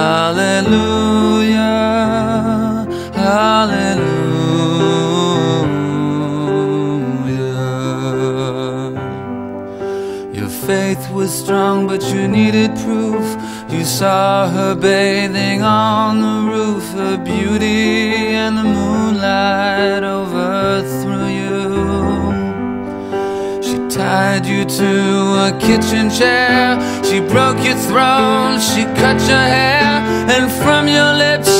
hallelujah, hallelujah. Your faith was strong, but you needed proof. You saw her bathing on the roof, her beauty tied you to a kitchen chair, she broke your throne, she cut your hair, and from your lips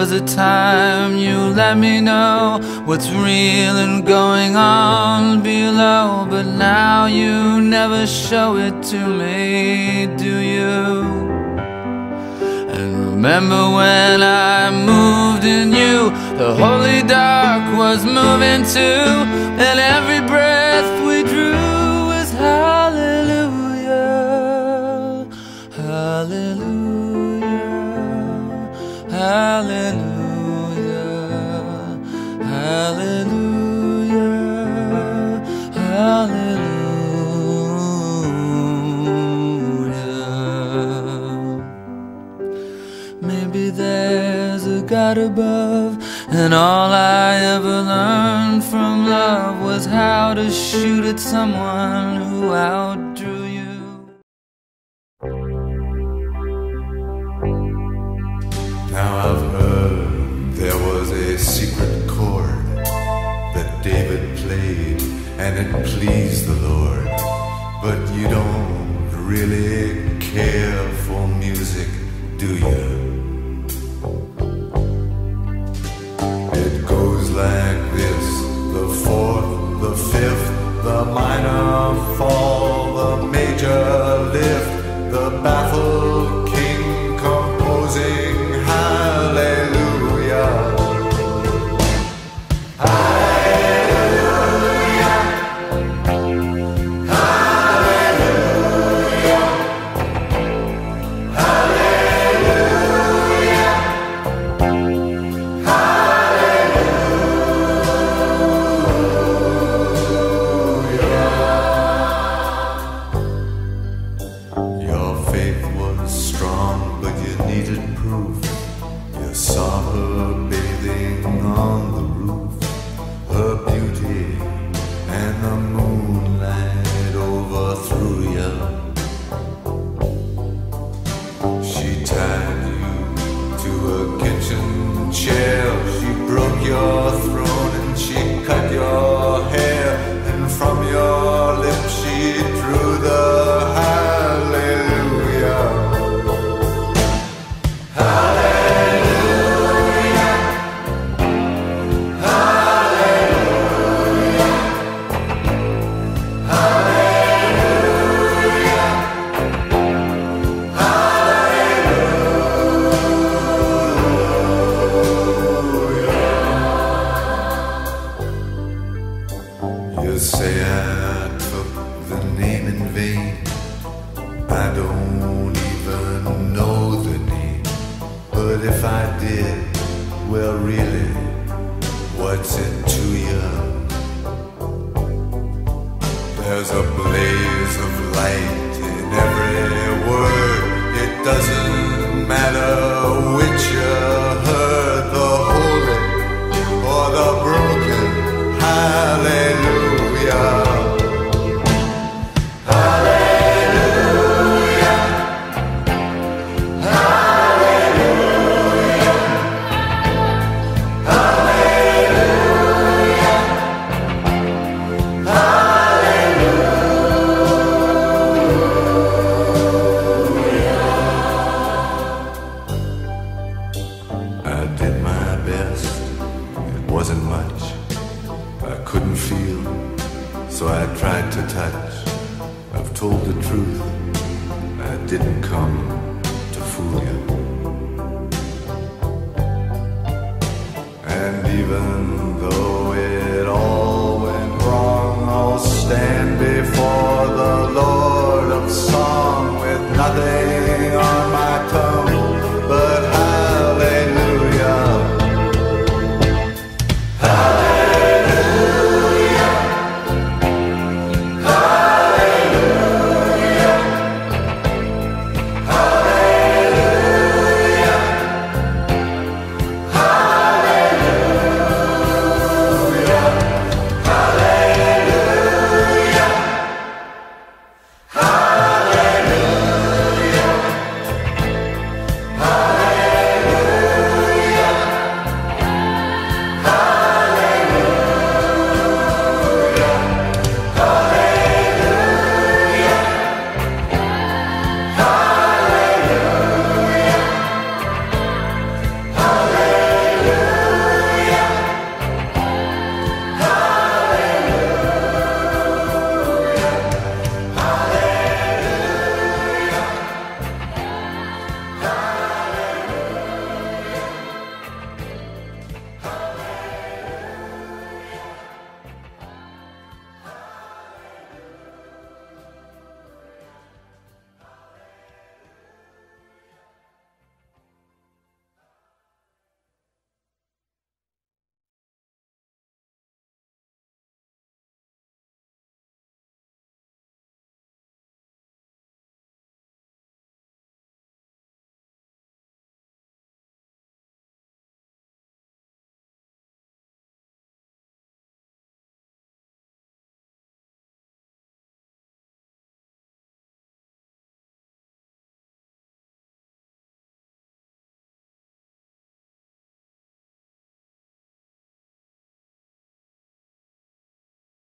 was a time you let me know what's real and going on below, but now you never show it to me, do you? And remember when I moved in you, the holy dark was moving too, and every breath God above, and all I ever learned from love was how to shoot at someone who outdrew you. Now I've heard there was a secret chord that David played and it pleased the Lord. But you don't really care for music, do you? I don't even know the name, but if I did, well, really. even